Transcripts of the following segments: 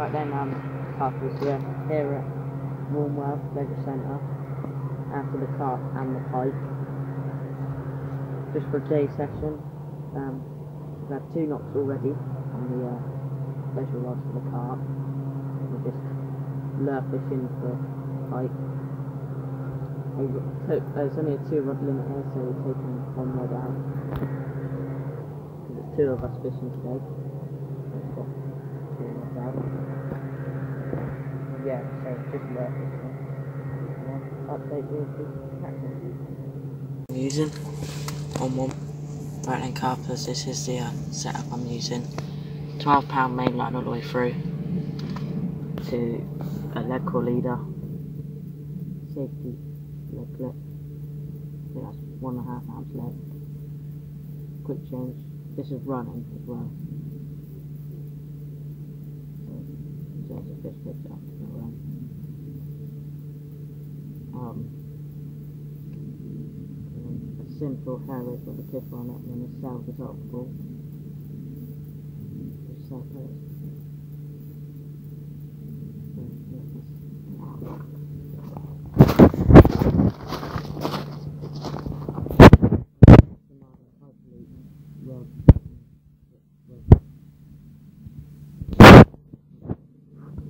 Right then, um, Carter's here, here at Warmwell Leisure Centre, after the carp and the pike. Just for a day session. Um, we've had two knocks already on the uh, pleasure rods for the carp. We're just lure fishing for pike. There's There's only a two rod limit here, so we're taking one rod out. There's two of us fishing today. We've got two rods out. Yeah, so just. I'm using on one right hand carpers. This is the uh, setup I'm using. 12 pound main line all the way through to a leadcore leader, safety lead clip. Think that's one and a half ounce lead. Quick change. This is running as well. So, so as the fish picks it up, gonna run. Um, a simple hair rig with a clip on it, and a self dissolvable. Just hose. So, yeah, that's-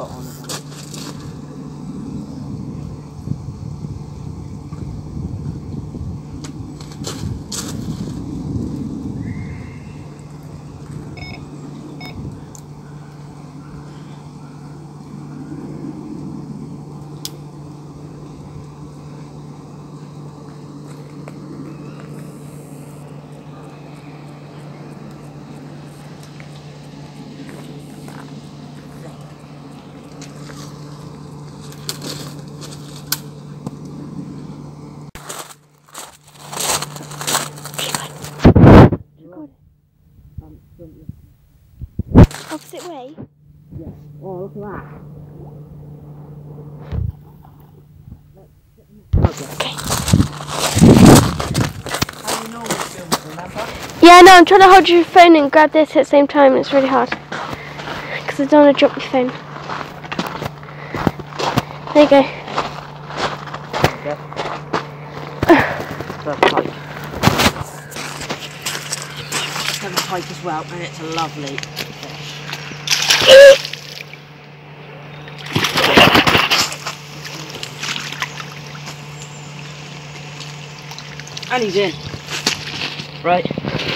down. Spot on. Um, don't you- Opposite way? Yeah. Look at. Okay. How you normally film, remember? Yeah, no, I'm trying to hold your phone and grab this at the same time. It's really hard. Because I don't want to drop your phone. There you go. Okay. Pike. Got a pike as well, and it's a lovely fish. And he's in. Right,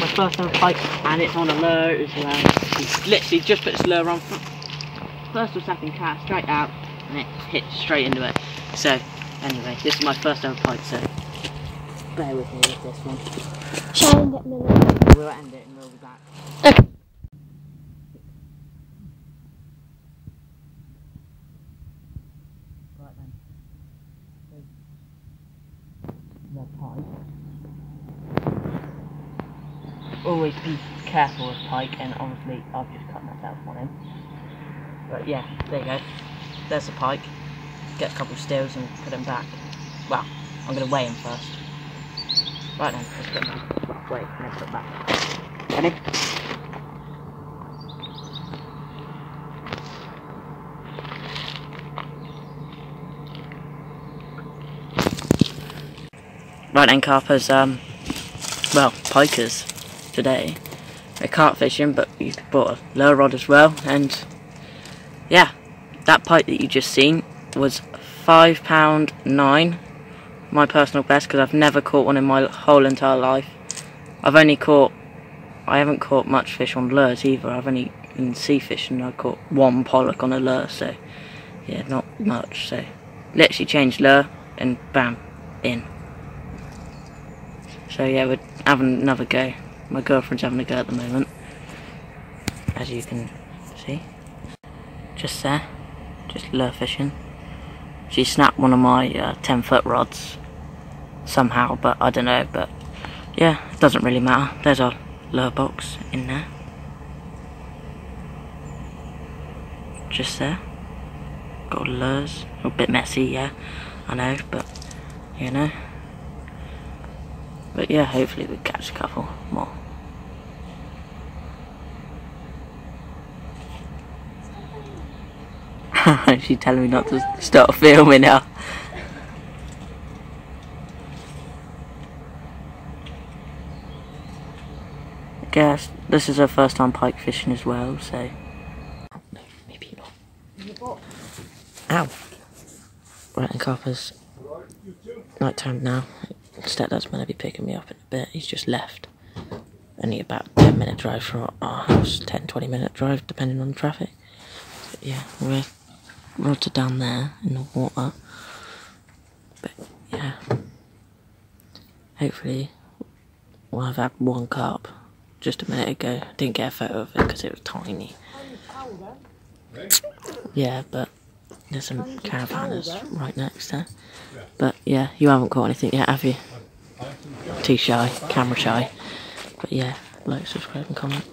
my first ever pike, and it's on a lure as well. He's literally just put his lure on first or second cast, straight out, and it hit straight into it. So, anyway, this is my first ever pike, so bear with me with this one. Shall I end it in a minute? We'll end it and we'll be back. Okay. Right then. The pike. Always be careful with pike, and obviously I've just cut myself on him. But yeah, there you go. There's the pike. Get a couple of stills and put them back. Well, I'm going to weigh him first. Right then, let's put them back. Wait, and then put back. Ready? Right then, carpers, um, well, pikers today. They're carp fishing, but we bought a lure rod as well, and yeah, that pike that you just seen was five pound nine, my personal best, because I've never caught one in my whole entire life. I've only caught, I haven't caught much fish on lures either. I've only in sea fishing I caught one pollock on a lure, so yeah, not much. So literally changed lure and bam, in. So yeah, we're having another go. My girlfriend's having a go at the moment. As you can see. Just there. Just lure fishing. She snapped one of my uh, 10 foot rods. Somehow, but I don't know, but yeah, it doesn't really matter. There's our lure box in there. Just there. Got lures. A bit messy, yeah. I know, but you know. But yeah, hopefully we catch a couple more. She's telling me not to start filming now. I guess this is her first time pike fishing as well, so. Oh, no, maybe not. Ow! Right, and coppers. Night time now. Stepdad's going to be picking me up in a bit. He's just left. Only about 10 minute drive from our house, 10 20 minute drive depending on the traffic. Yeah, we're are down there in the water. But yeah, hopefully we'll have had one carp just a minute ago. Didn't get a photo of it because it was tiny. Yeah, but there's some caravanners right next there. But yeah, you haven't caught anything yet, have you? Too shy, camera shy. But yeah, like, subscribe and comment.